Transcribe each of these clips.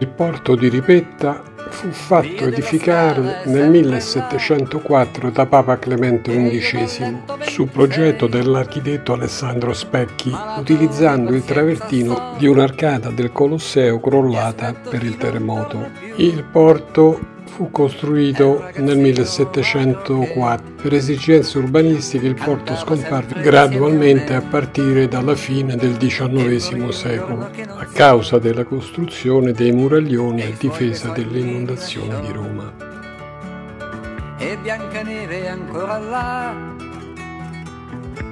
Il porto di Ripetta fu fatto edificare nel 1704 da Papa Clemente XI su progetto dell'architetto Alessandro Specchi, utilizzando il travertino di un'arcata del Colosseo crollata per il terremoto. Il porto fu costruito nel 1704. Per esigenze urbanistiche il porto scomparve gradualmente a partire dalla fine del XIX secolo, a causa della costruzione dei muraglioni a difesa delle inondazioni di Roma. E Biancaneve ancora là,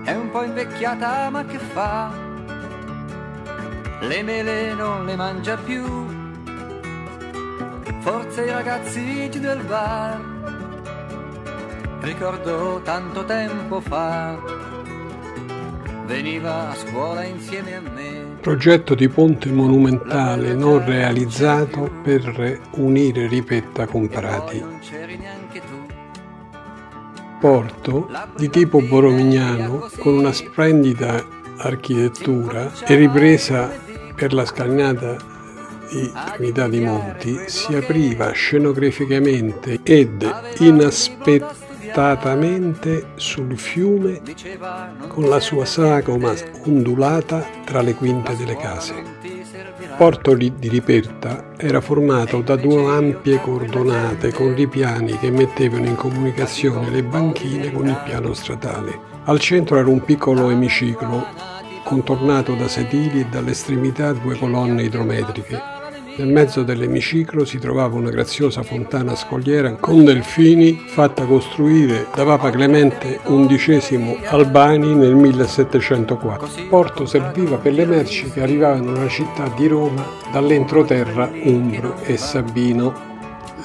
è un po' invecchiata ma che fa? Le mele non le mangia più i ragazzi del bar. Ricordo tanto tempo fa, veniva a scuola insieme a me. Progetto di ponte monumentale non realizzato per unire Ripetta con Prati. Porto di tipo boromignano con una splendida architettura e ripresa per la scalinata di Trinità di Monti si apriva scenograficamente ed inaspettatamente sul fiume con la sua sagoma ondulata tra le quinte delle case. Porto di Riperta era formato da due ampie cordonate con ripiani che mettevano in comunicazione le banchine con il piano stradale. Al centro era un piccolo emiciclo contornato da sedili e dall'estremità due colonne idrometriche nel mezzo dell'emiciclo si trovava una graziosa fontana scogliera con delfini fatta costruire da Papa Clemente XI Albani nel 1704. Il porto serviva per le merci che arrivavano nella città di Roma dall'entroterra Umbro e Sabino.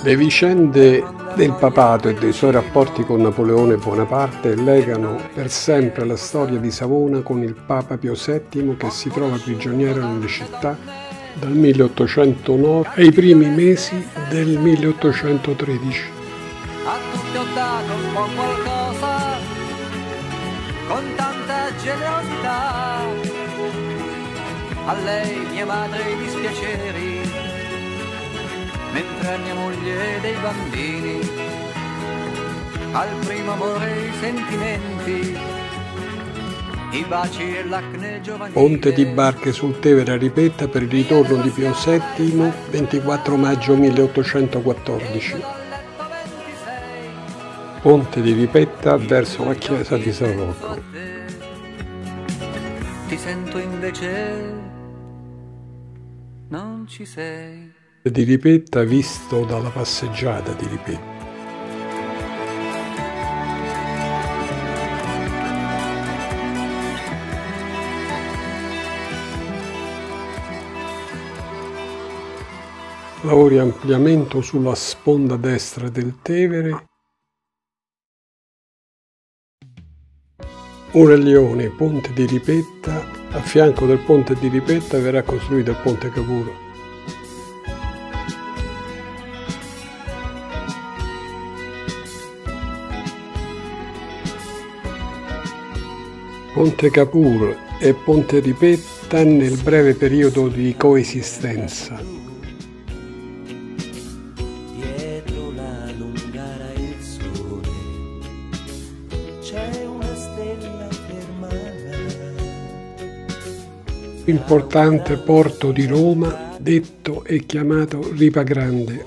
Le vicende del papato e dei suoi rapporti con Napoleone Bonaparte legano per sempre la storia di Savona con il Papa Pio VII che si trova prigioniero nelle città dal 1809 ai primi mesi del 1813. A tutti ho dato un po' qualcosa, con tanta generosità. A lei, mia madre, i dispiaceri, mentre a mia moglie dei bambini. Al primo amore i sentimenti Ponte di barche sul Tevere a Ripetta per il ritorno di Pio VII, 24 maggio 1814. Ponte di Ripetta verso la chiesa di San Rocco. Ti sento invece non ci sei. Di Ripetta visto dalla passeggiata di Ripetta. Lavori ampliamento sulla sponda destra del Tevere, Muraglione, ponte di Ripetta, a fianco del ponte di Ripetta verrà costruito il ponte Capuro. Ponte Capur e Ponte Ripetta nel breve periodo di coesistenza. Importante porto di Roma, detto e chiamato Ripa Grande.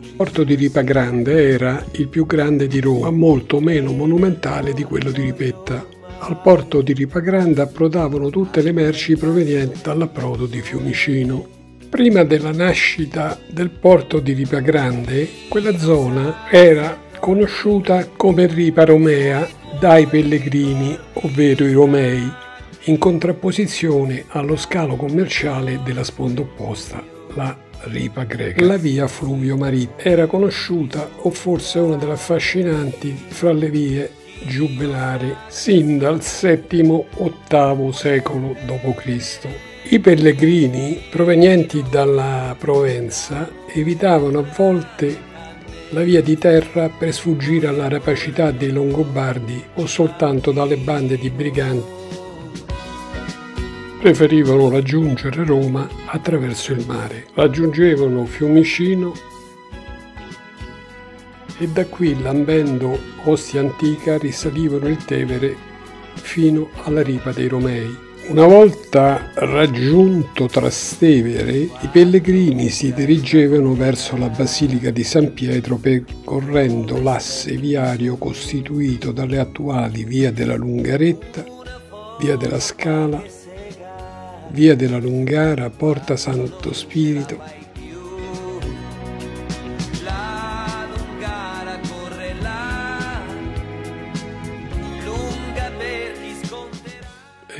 Il porto di Ripa Grande era il più grande di Roma, molto meno monumentale di quello di Ripetta. Al porto di Ripa Grande approdavano tutte le merci provenienti dall'approdo di Fiumicino. Prima della nascita del porto di Ripa Grande, quella zona era conosciuta come Ripa Romea dai pellegrini, ovvero i Romei, in contrapposizione allo scalo commerciale della sponda opposta, la Ripa greca. La via Fluvio Marittima era conosciuta o forse una delle affascinanti fra le vie giubilari sin dal VII-VIII secolo d.C. I pellegrini provenienti dalla Provenza evitavano a volte la via di terra per sfuggire alla rapacità dei Longobardi o soltanto dalle bande di briganti. preferivano raggiungere Roma attraverso il mare. Raggiungevano Fiumicino e da qui, lambendo Ostia Antica, risalivano il Tevere fino alla ripa dei Romei. Una volta raggiunto Trastevere, i pellegrini si dirigevano verso la Basilica di San Pietro percorrendo l'asse viario costituito dalle attuali Via della Lungaretta, Via della Scala via della Lungara, Porta Santo Spirito.